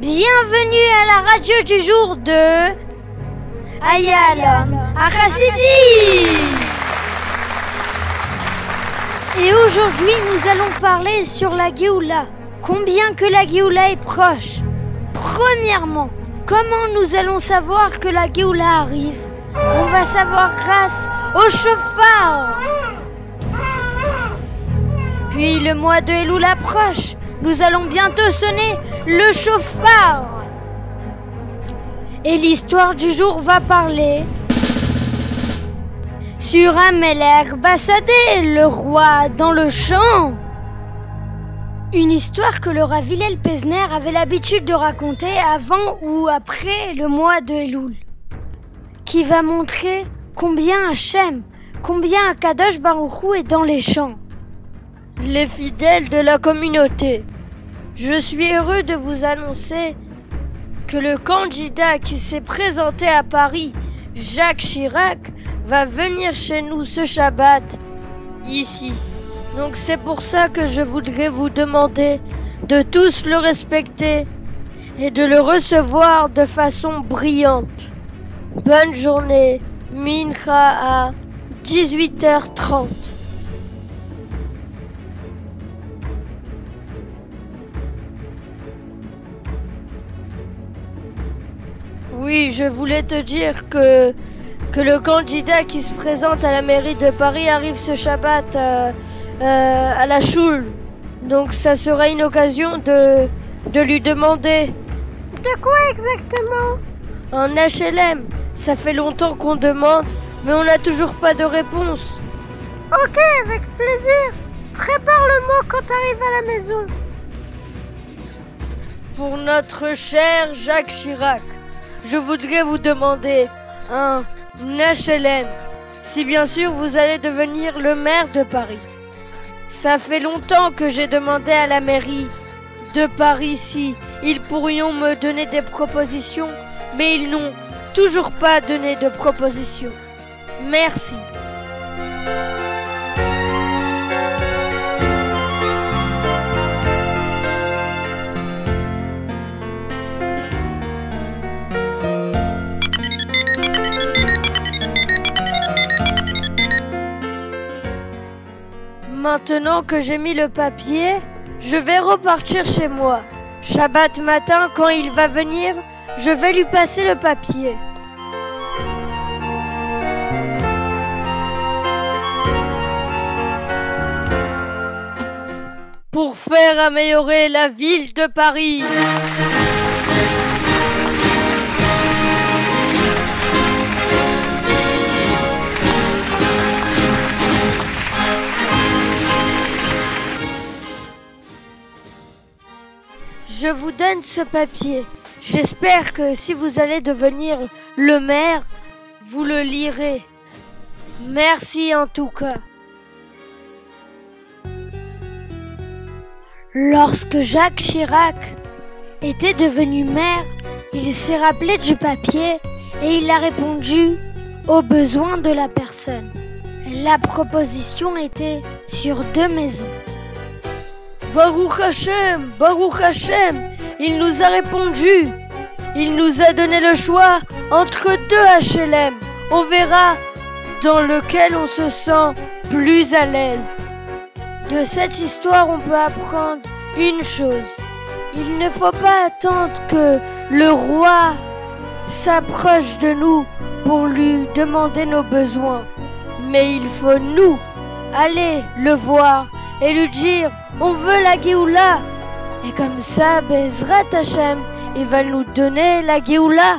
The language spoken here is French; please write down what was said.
Bienvenue à la radio du jour de Ayalom Akhassidi Et aujourd'hui nous allons parler sur la Géoula. Combien que la Géoula est proche Premièrement, comment nous allons savoir que la Géoula arrive? On va savoir grâce au chauffard Puis le mois de Elul approche. Nous allons bientôt sonner le chauffard. Et l'histoire du jour va parler sur Ameler Bassadé, le roi dans le champ. Une histoire que le Rav Hillel Pesner avait l'habitude de raconter avant ou après le mois de Elul, qui va montrer combien Hachem, combien Akadosh Baruch Hu est dans les champs. Les fidèles de la communauté, je suis heureux de vous annoncer que le candidat qui s'est présenté à Paris, Jacques Chirac, va venir chez nous ce Shabbat, ici. Donc c'est pour ça que je voudrais vous demander de tous le respecter et de le recevoir de façon brillante. Bonne journée, Mincha à 18h30. Oui, je voulais te dire que, que le candidat qui se présente à la mairie de Paris arrive ce Shabbat euh, euh, à la choule. Donc ça sera une occasion de, de lui demander. De quoi exactement? Un HLM. Ça fait longtemps qu'on demande, mais on n'a toujours pas de réponse. Ok, avec plaisir. Prépare-le-moi quand t'arrives à la maison. Pour notre cher Jacques Chirac, je voudrais vous demander un HLM. Si bien sûr vous allez devenir le maire de Paris. Ça fait longtemps que j'ai demandé à la mairie de Paris si ils pourrions me donner des propositions, mais ils n'ont toujours pas donné de propositions. Merci. Maintenant que j'ai mis le papier, je vais repartir chez moi. Shabbat matin, quand il va venir, je vais lui passer le papier. Pour faire améliorer la ville de Paris. Je vous donne ce papier. J'espère que si vous allez devenir le maire, vous le lirez. Merci en tout cas. Lorsque Jacques Chirac était devenu maire, il s'est rappelé du papier et il a répondu aux besoins de la personne. La proposition était sur deux maisons. Baruch Hashem, Baruch Hashem, il nous a répondu. Il nous a donné le choix entre deux HLM. On verra dans lequel on se sent plus à l'aise. De cette histoire, on peut apprendre une chose. Il ne faut pas attendre que le roi s'approche de nous pour lui demander nos besoins. Mais il faut nous aller le voir et lui dire on veut la Géoula. Et comme ça, Bezrat Hashem, il va nous donner la Géoula.